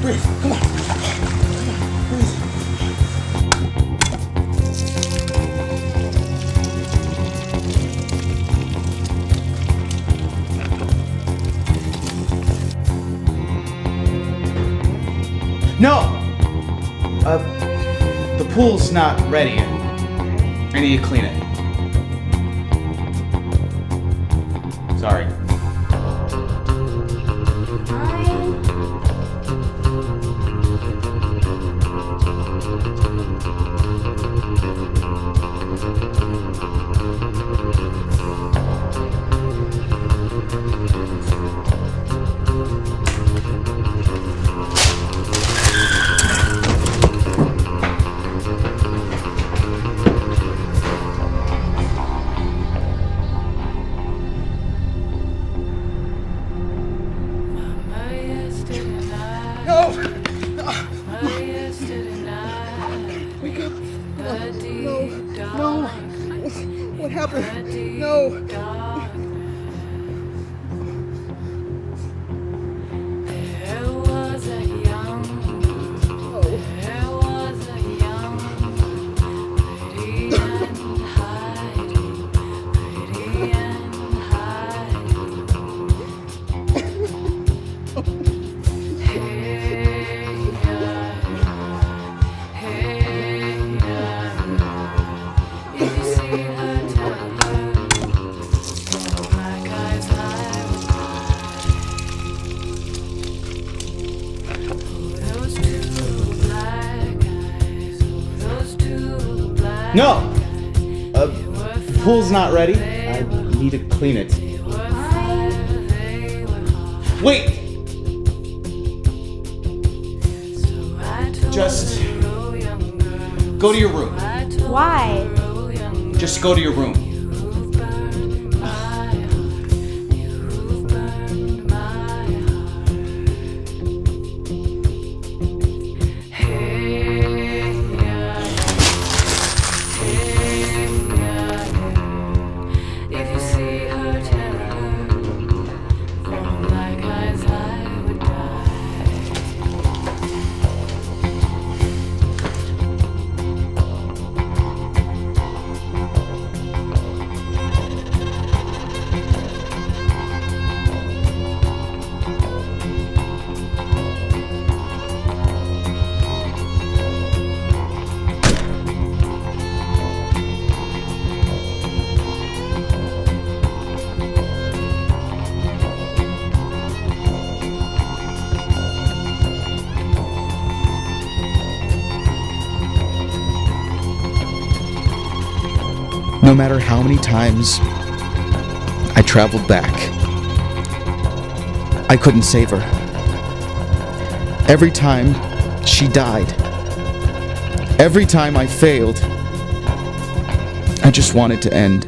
breathe. Come on. Breathe. No! Uh, the pool's not ready yet. I need to clean it. Sorry. No! Wake up! No! No! What happened? No! No! Uh, pool's not ready. I need to clean it. Wait! Just go to your room. Why? Just go to your room. No matter how many times I traveled back, I couldn't save her. Every time she died, every time I failed, I just wanted to end.